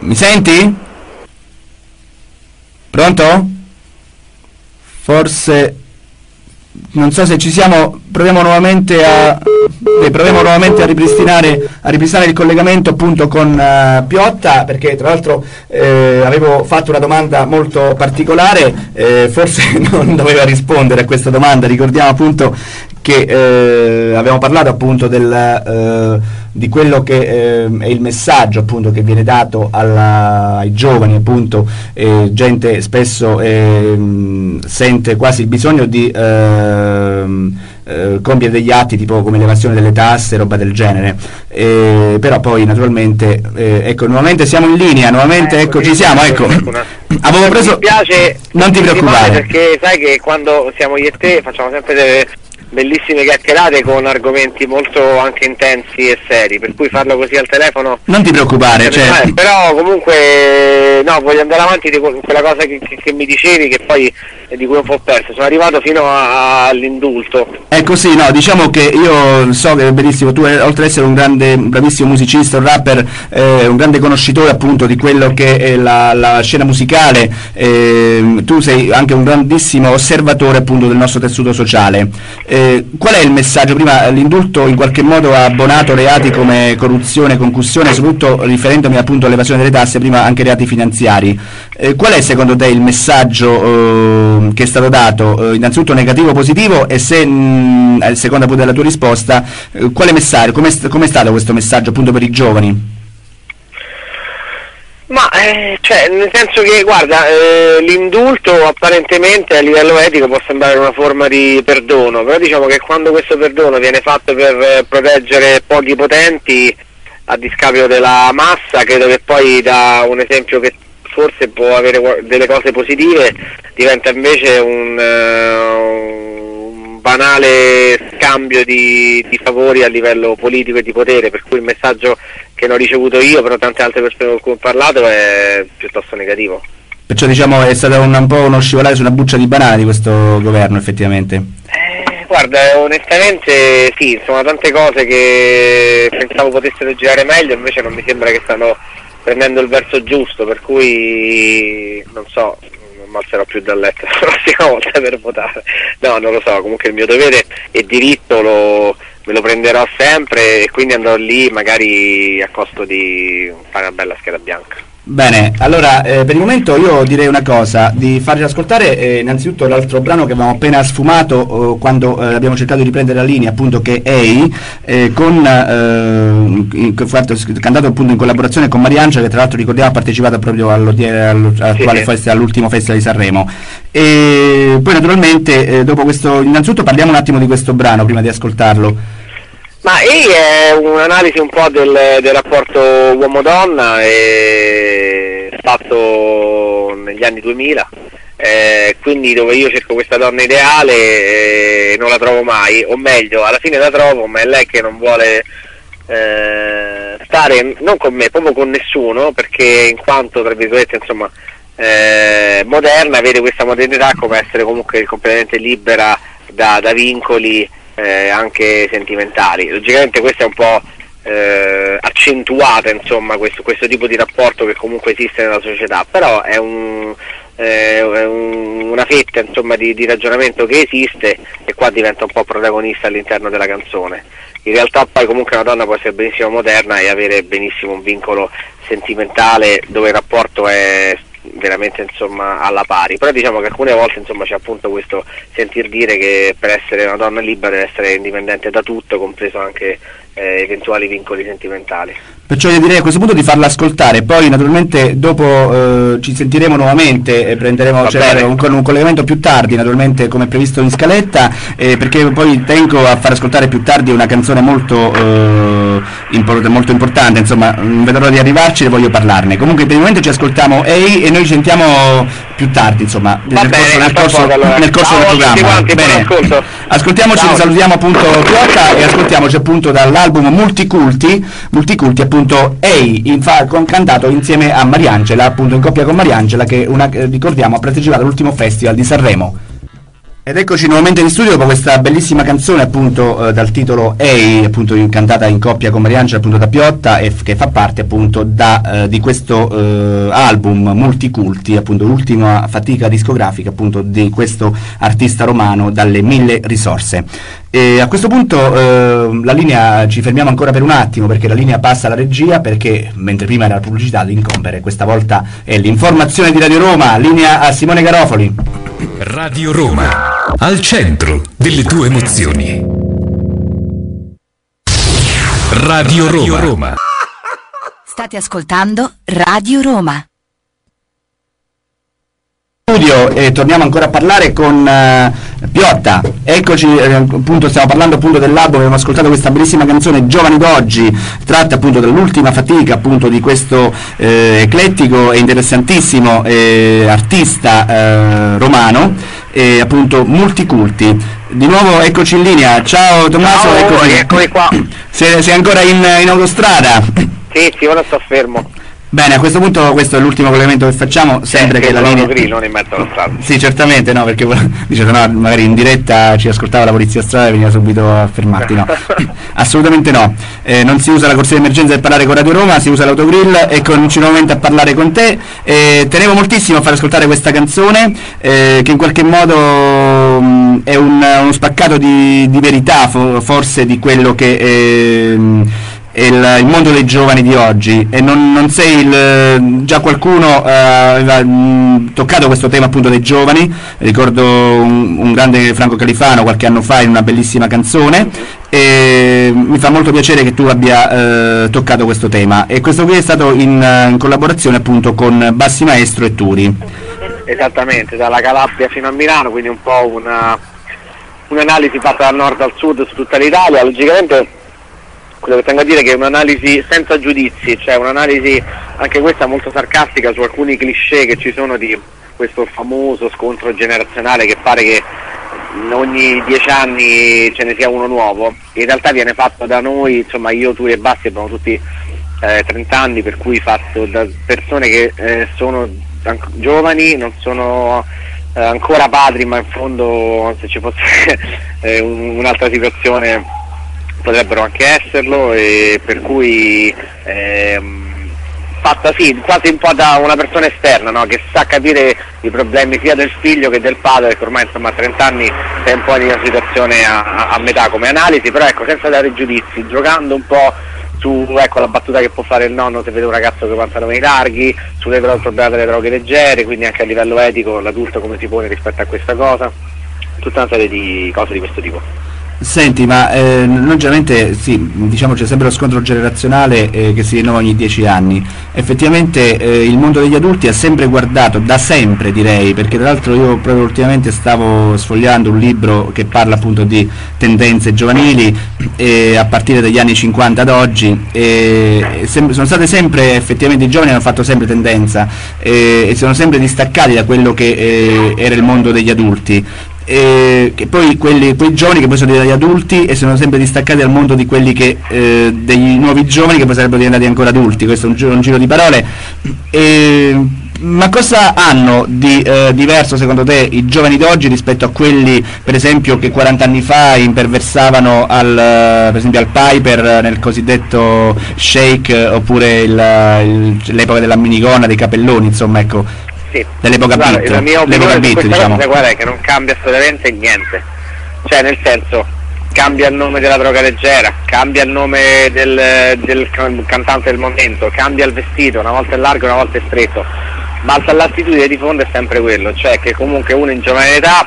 Mi senti? Pronto? Forse non so se ci siamo, proviamo nuovamente a, eh, proviamo nuovamente a, ripristinare, a ripristinare il collegamento appunto con uh, Piotta perché tra l'altro eh, avevo fatto una domanda molto particolare, eh, forse non doveva rispondere a questa domanda, ricordiamo appunto che eh, abbiamo parlato appunto del, eh, di quello che eh, è il messaggio appunto che viene dato alla, ai giovani appunto gente spesso ehm, sente quasi il bisogno di ehm, eh, compiere degli atti tipo come l'evasione delle tasse, roba del genere. Eh, però poi naturalmente, eh, ecco, nuovamente siamo in linea, nuovamente eh, ecco, ci siamo, ecco. Avevo preso... Mi piace non ti preoccupare perché sai che quando siamo io e te facciamo sempre delle bellissime chiacchierate con argomenti molto anche intensi e seri, per cui farlo così al telefono... Non ti preoccupare, cioè... eh, però comunque no, voglio andare avanti di quella cosa che, che, che mi dicevi che poi di cui un po' perso, sono arrivato fino all'indulto. Ecco sì, no, diciamo che io so che è bellissimo, tu oltre ad essere un grande, bravissimo musicista, un rapper, eh, un grande conoscitore appunto di quello che è la, la scena musicale, eh, tu sei anche un grandissimo osservatore appunto del nostro tessuto sociale. Eh, qual è il messaggio? Prima l'indulto in qualche modo ha abbonato reati come corruzione, concussione, soprattutto riferendomi appunto all'evasione delle tasse, prima anche reati finanziari. Eh, qual è secondo te il messaggio eh, che è stato dato? Eh, innanzitutto negativo o positivo e se, mh, mm, seconda appunto della tua risposta, eh, quale messaggio, com'è, com'è stato questo messaggio appunto per i giovani? Ma eh, cioè, nel senso che guarda, eh, l'indulto apparentemente a livello etico può sembrare una forma di perdono, però diciamo che quando questo perdono viene fatto per eh, proteggere pochi potenti a discapito della massa, credo che poi da un esempio che forse può avere delle cose positive diventa invece un, uh, un banale scambio di, di favori a livello politico e di potere, per cui il messaggio che non ho ricevuto io, però tante altre persone con cui ho parlato, è piuttosto negativo. Perciò diciamo è stato un, un po' uno scivolare su una buccia di banana di questo governo effettivamente. Eh, guarda, onestamente sì, sono tante cose che pensavo potessero girare meglio, invece non mi sembra che stanno prendendo il verso giusto, per cui non so, alzerò più dal letto la prossima volta per votare. No, non lo so, comunque il mio dovere e diritto lo me lo prenderò sempre e quindi andrò lì magari a costo di fare una bella scheda bianca. Bene, allora eh, per il momento io direi una cosa, di farvi ascoltare eh, innanzitutto l'altro brano che avevamo appena sfumato eh, quando eh, abbiamo cercato di riprendere la linea, appunto che è Ei, eh, con, eh, fatto, cantato appunto in collaborazione con Mariangela che tra l'altro ricordiamo ha partecipato proprio all'attuale sì, festival, all'ultimo festival di Sanremo. E poi naturalmente dopo questo, innanzitutto parliamo un attimo di questo brano prima di ascoltarlo. Ma EI è un'analisi un po' del, del rapporto uomo-donna fatto negli anni 2000, eh, quindi dove io cerco questa donna ideale e eh, non la trovo mai, o meglio, alla fine la trovo, ma è lei che non vuole eh, stare non con me, proprio con nessuno, perché in quanto, tra virgolette, insomma, eh, moderna, vede questa modernità come essere comunque completamente libera da, da vincoli eh, anche sentimentali. Logicamente questa è un po' eh, accentuata insomma, questo, questo, tipo di rapporto che comunque esiste nella società, però eh, è un, una fetta insomma, di, di, ragionamento che esiste e qua diventa un po' protagonista all'interno della canzone. In realtà poi comunque una donna può essere benissimo moderna e avere benissimo un vincolo sentimentale dove il rapporto è veramente insomma, alla pari, però diciamo che alcune volte insomma, c'è appunto questo sentir dire che per essere una donna libera deve essere indipendente da tutto, compreso anche eh, eventuali vincoli sentimentali. Perciò io direi a questo punto di farla ascoltare, poi naturalmente dopo eh, ci sentiremo nuovamente e prenderemo cioè, un, un, collegamento più tardi, naturalmente come previsto in scaletta, eh, perché poi tengo a far ascoltare più tardi una canzone molto, eh, import molto importante, insomma l'ora di arrivarci e voglio parlarne. Comunque per il momento ci ascoltiamo Ehi e noi ci sentiamo più tardi, insomma, nel, bene, corso, nel, corso, allora. nel corso, del programma. Bene. Ascoltiamoci, salutiamo appunto Piotta e ascoltiamoci appunto dall'album Multiculti, Multiculti appunto appunto Ei, infa- cantato insieme a Mariangela, appunto in coppia con Mariangela, che una, eh, ricordiamo ha partecipato all'ultimo festival di Sanremo. Ed eccoci nuovamente in studio dopo questa bellissima canzone appunto eh, dal titolo Ehi, appunto cantata in coppia con Mariangela appunto da Piotta e f- che fa parte appunto da, eh, di questo eh, album Multiculti, appunto l'ultima fatica discografica appunto di questo artista romano dalle mille risorse. E a questo punto eh, la linea ci fermiamo ancora per un attimo perché la linea passa alla regia perché mentre prima era la pubblicità di incombere, questa volta è l'informazione di Radio Roma, linea a Simone Garofoli. Radio Roma al centro delle tue emozioni. Radio Roma. State ascoltando Radio Roma. Studio e torniamo ancora a parlare con uh, Piotta. Eccoci, eh, appunto, stiamo parlando appunto dell'album, abbiamo ascoltato questa bellissima canzone Giovani d'oggi, tratta appunto dall'ultima fatica appunto di questo eh, eclettico e interessantissimo eh, artista eh, romano e appunto multiculti. Di nuovo eccoci in linea, ciao Tommaso, Ciao, eccoci. eccomi qua. Sei, sei ancora in, in autostrada? Sì, sì, ora sto fermo. Bene, a questo punto questo è l'ultimo collegamento che facciamo, sempre che la linea... grillo in mezzo alla strada. Sì, certamente no, perché dice no, magari in diretta ci ascoltava la polizia stradale e veniva subito a fermarti, no. Assolutamente no. Eh, non si usa la corsia di emergenza per parlare con Radio Roma, si usa l'autogrill e nuovamente a parlare con te. Eh, tenevo moltissimo a far ascoltare questa canzone eh, che in qualche modo mh, è un, uno spaccato di, di verità fo- forse di quello che ehm, il, il mondo dei giovani di oggi. E non, non sei il, già qualcuno eh, aveva mh, toccato questo tema appunto dei giovani. Ricordo un, un grande Franco Califano qualche anno fa in una bellissima canzone. E mi fa molto piacere che tu abbia eh, toccato questo tema. E questo qui è stato in, in collaborazione appunto con Bassi Maestro e Turi. Esattamente, dalla Calabria fino a Milano, quindi un po' una, un'analisi fatta dal nord al sud su tutta l'Italia. Logicamente quello che tengo a dire è che è un'analisi senza giudizi, cioè un'analisi anche questa molto sarcastica su alcuni cliché che ci sono di questo famoso scontro generazionale che pare che ogni dieci anni ce ne sia uno nuovo. In realtà viene fatto da noi, insomma io, tu e Basti abbiamo tutti eh, 30 anni, per cui fatto da persone che eh, sono giovani, non sono eh, ancora padri, ma in fondo se ci fosse eh, un- un'altra situazione potrebbero anche esserlo e per cui ehm, fatta sì, quasi un po' da una persona esterna no? che sa capire i problemi sia del figlio che del padre, che ormai insomma a 30 anni sei un po' in una situazione a, a- metà come analisi, però ecco senza dare giudizi, giocando un po' su ecco, la battuta che può fare il nonno se vede un ragazzo che avanza nei larghi, dro- problema delle droghe leggere, quindi anche a livello etico l'adulto come si pone rispetto a questa cosa, tutta una serie di cose di questo tipo. Senti, ma eh, logicamente sì, diciamo c'è sempre lo scontro generazionale eh, che si rinnova ogni dieci anni. Effettivamente eh, il mondo degli adulti ha sempre guardato, da sempre direi, perché tra l'altro io proprio ultimamente stavo sfogliando un libro che parla appunto di tendenze giovanili eh, a partire dagli anni 50 ad oggi sono state sempre, effettivamente i giovani hanno fatto sempre tendenza eh, e sono sempre distaccati da quello che eh, era il mondo degli adulti e che poi quelli, quei giovani che poi sono diventati adulti e sono sempre distaccati dal mondo di quelli che, eh, degli nuovi giovani che poi sarebbero diventati ancora adulti, questo è un giro, un giro di parole. E, ma cosa hanno di eh, diverso secondo te i giovani d'oggi rispetto a quelli per esempio che 40 anni fa imperversavano al, eh, per esempio al Piper eh, nel cosiddetto shake eh, oppure l'epoca della minigonna, dei capelloni, insomma ecco, Sì. Dell'epoca Guarda, beat, La mia opinione beat, questa diciamo. cosa, guarda, è che non cambia assolutamente niente. Cioè, nel senso, cambia il nome della droga leggera, cambia il nome del, del can- cantante del momento, cambia il vestito, una volta è largo, una volta è stretto. Ma l'attitudine di fondo è sempre quello, cioè che comunque uno in giovane età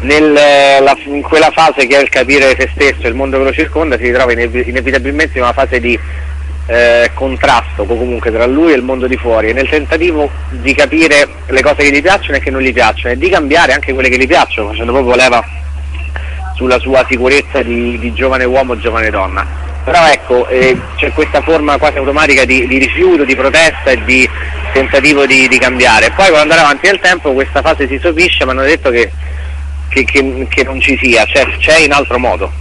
nel, la- in quella fase che è il capire se stesso e il mondo che lo circonda si ritrova inevi- inevitabilmente in una fase di eh, contrasto co- comunque tra lui e il mondo di fuori e nel tentativo di capire le cose che gli piacciono e che non gli piacciono e di cambiare anche quelle che gli piacciono facendo proprio leva sulla sua sicurezza di, di giovane uomo o giovane donna. Però ecco, eh, c'è questa forma quasi automatica di, di rifiuto, di protesta e di tentativo di, di cambiare. Poi con andare avanti nel tempo questa fase si sopisce, ma hanno detto che, che- che- che non ci sia, cioè c'è in altro modo.